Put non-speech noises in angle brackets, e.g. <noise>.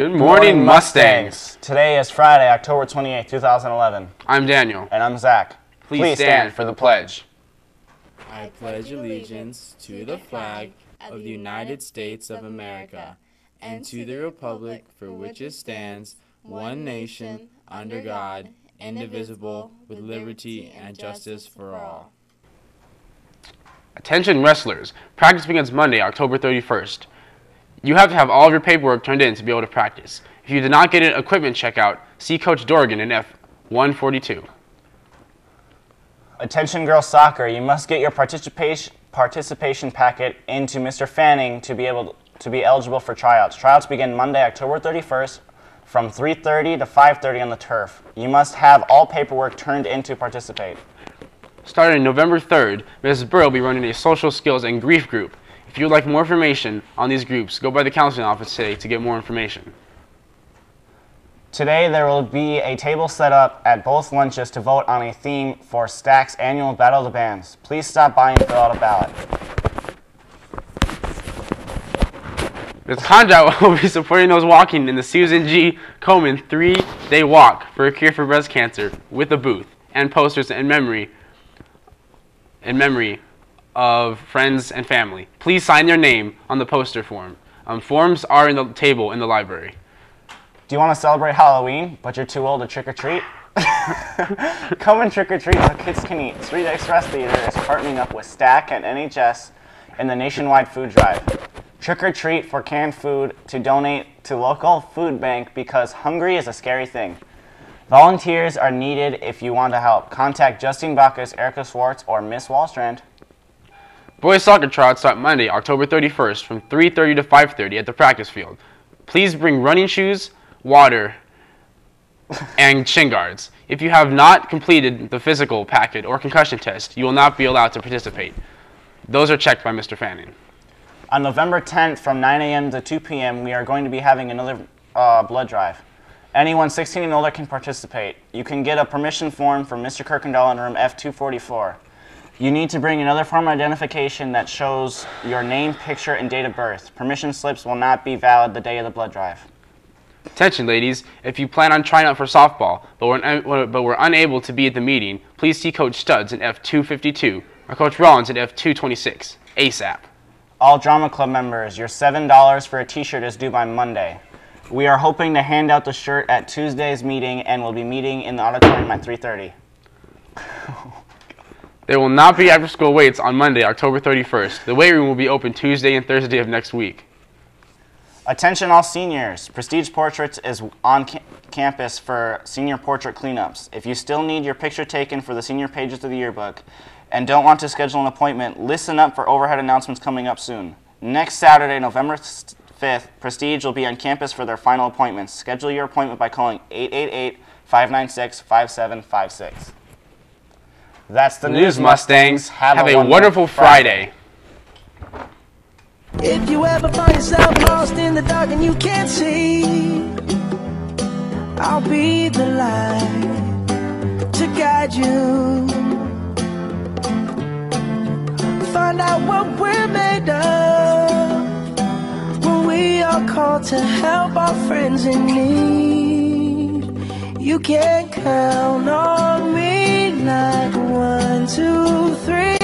Good morning, Mustangs. Today is Friday, October 28, 2011. I'm Daniel. And I'm Zach. Please, stand for the pledge. I pledge allegiance to the flag of the United States of America and to the republic for which it stands, one nation, under God, indivisible, with liberty and justice for all. Attention wrestlers. Practice begins Monday, October 31st. You have to have all of your paperwork turned in to be able to practice. If you did not get an equipment checkout, see Coach Dorgan in F142. Attention girls soccer, you must get your participation participation packet into Mr. Fanning to be able to be eligible for tryouts. Tryouts begin Monday, October 31st from 3:30 to 5:30 on the turf. You must have all paperwork turned in to participate. Starting November 3rd, Mrs. Burr will be running a social skills and grief group. If you would like more information on these groups, go by the counseling office today to get more information. Today there will be a table set up at both lunches to vote on a theme for Stack's annual Battle of the Bands. Please stop by and fill out a ballot. Ms. <laughs> Conjat will be supporting those walking in the Susan G. Komen three-day walk for a cure for breast cancer with a booth and posters in memory in memory of friends and family. Please sign your name on the poster form. Um, forms are in the table in the library. Do you want to celebrate Halloween, but you're too old to trick or treat? <laughs> Come and trick or treat so kids can eat. Street Express Theater is partnering up with Stack and NHS in the nationwide food drive. Trick or treat for canned food to donate to local food bank because hungry is a scary thing. Volunteers are needed if you want to help. Contact Justine Bacchus, Erica Swartz, or Miss Wallstrand. Boys soccer tryouts start Monday, October 31st from 3.30 to 5.30 at the practice field. Please bring running shoes, water, and shin guards. If you have not completed the physical packet or concussion test, you will not be allowed to participate. Those are checked by Mr. Fanning. On November 10th from 9 a.m. to 2 p.m., we are going to be having another uh, blood drive. Anyone 16 and older can participate. You can get a permission form from Mr. Kirkendall in room F244. You need to bring another form of identification that shows your name, picture, and date of birth. Permission slips will not be valid the day of the blood drive. Attention, ladies. If you plan on trying out for softball, but were, but were unable to be at the meeting, please see Coach Studs in F252 or Coach Rollins in F226 ASAP. All Drama Club members, your $7 for a t-shirt is due by Monday. We are hoping to hand out the shirt at Tuesday's meeting and we'll be meeting in the auditorium at 3.30. <laughs> There will not be after school weights on Monday, October 31st. The weight room will be open Tuesday and Thursday of next week. Attention all seniors. Prestige Portraits is on ca- campus for senior portrait cleanups. If you still need your picture taken for the senior pages of the yearbook and don't want to schedule an appointment, listen up for overhead announcements coming up soon. Next Saturday, November 5th, Prestige will be on campus for their final appointments. Schedule your appointment by calling 888-596-5756. That's the News Mustangs. Have, a, wonderful Friday. If you ever find yourself lost in the dark and you can't see, I'll be the light to guide you. Find out what we're made of when we are called to help our friends in need. You can count on me like one, two, three.